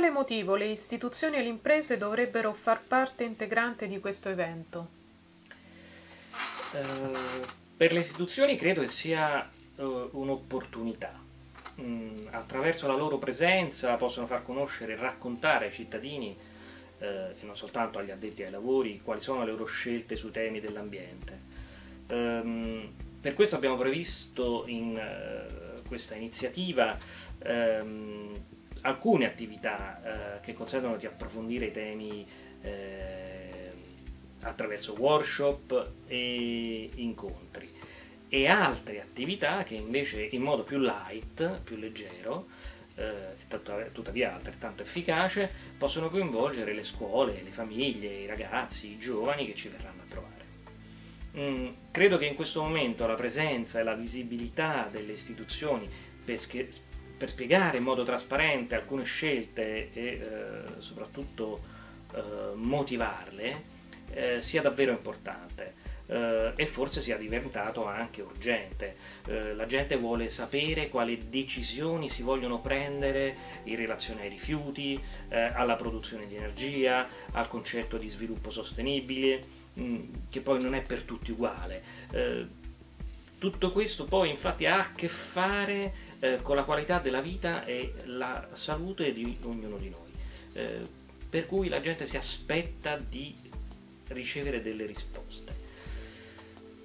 quale motivo le istituzioni e le imprese dovrebbero far parte integrante di questo evento? Uh, per le istituzioni credo che sia uh, un'opportunità. Mm, attraverso la loro presenza possono far conoscere e raccontare ai cittadini uh, e non soltanto agli addetti ai lavori quali sono le loro scelte sui temi dell'ambiente. Um, per questo abbiamo previsto in questa iniziativa um, alcune attività eh, che consentono di approfondire i temi eh, attraverso workshop e incontri e altre attività che invece in modo più light, più leggero, eh, tuttavia altrettanto efficace, possono coinvolgere le scuole, le famiglie, i ragazzi, i giovani che ci verranno a trovare. Mm, credo che in questo momento la presenza e la visibilità delle istituzioni per, per spiegare in modo trasparente alcune scelte e eh, soprattutto eh, motivarle eh, sia davvero importante eh, e forse sia diventato anche urgente. Eh, la gente vuole sapere quali decisioni si vogliono prendere in relazione ai rifiuti, eh, alla produzione di energia, al concetto di sviluppo sostenibile, mh, mm, che poi non è per tutti uguale. tutto questo poi infatti ha a che fare eh, con la qualità della vita e la salute di ognuno di noi. Eh, per cui la gente si aspetta di ricevere delle risposte.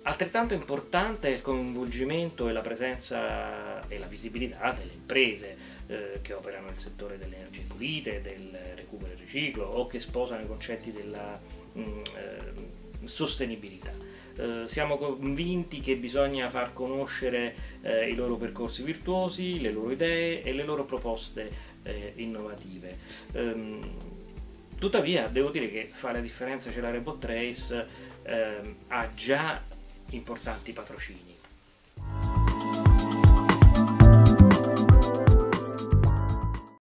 Altrettanto importante è il coinvolgimento e la presenza e la visibilità delle imprese eh, che operano nel settore delle energie pulite, del recupero e riciclo o che sposano i concetti della mh, mm, eh, sostenibilità eh, siamo convinti che bisogna far conoscere eh, i loro percorsi virtuosi, le loro idee e le loro proposte eh, innovative. Ehm, tuttavia devo dire che fa la differenza Celare Bot Race ehm, ha già importanti patrocini